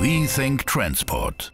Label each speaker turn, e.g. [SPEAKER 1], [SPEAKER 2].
[SPEAKER 1] We think transport.